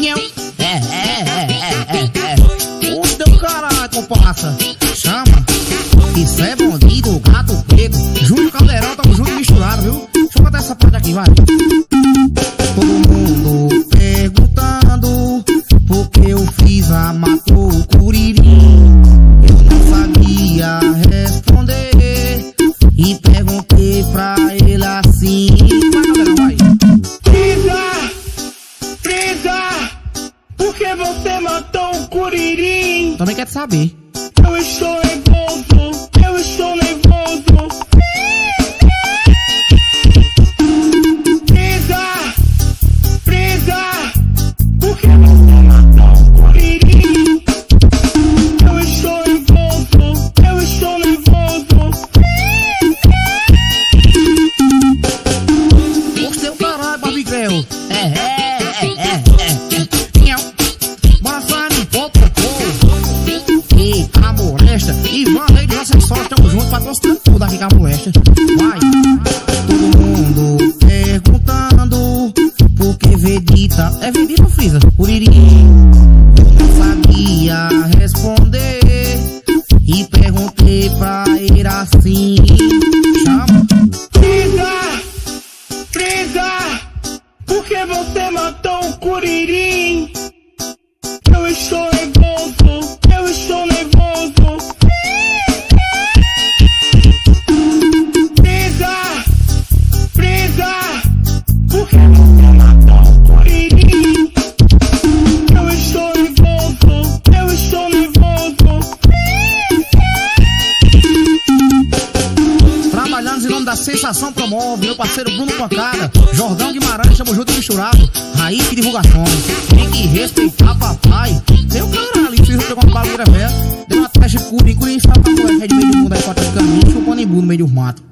É, é, é, é, é, é. O teu caralho, comparsa. Chama. Isso é bandido, gato preto. Júnior Caldeirão, tamo junto e misturado, viu? Deixa eu botar essa parte aqui, vai. Todo mundo perguntando por que eu fiz a matou o curirim. Eu não sabia responder e perguntei você matou o Curirim? Também quer saber. Eu estou nervoso, patrocinando tudo aqui com. Vai. Todo mundo perguntando por que Vegeta. É Vegeta ou Freeza? Uriri. Eu não sabia responder. E perguntei pra ele assim. Chama. Frisa, Frisa, por que você matou o Curirim? Eu estou da Sensação Promove, meu parceiro Bruno Pancada, Jordão Guimarães, tamo junto e misturado, Raí que divulgações, tem que respeitar papai. Deu caralho, fiz pegou uma baleira velha, deu uma teste curim está pra mulher, é de meio do mundo aí, corta de caminho, chupando em no meio do mato.